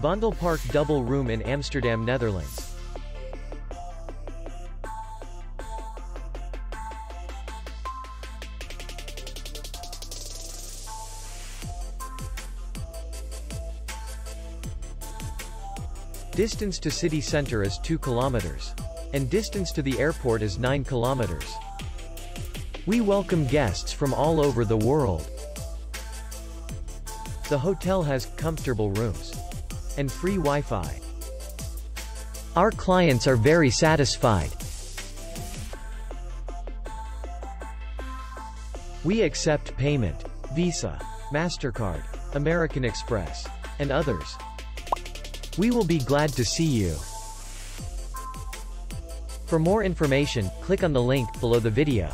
Vondelpark double room in Amsterdam, Netherlands. Distance to city center is 2 kilometers. And distance to the airport is 9 kilometers. We welcome guests from all over the world. The hotel has comfortable rooms and free Wi-Fi. Our clients are very satisfied. We accept payment, Visa, MasterCard, American Express, and others. We will be glad to see you. For more information, click on the link below the video.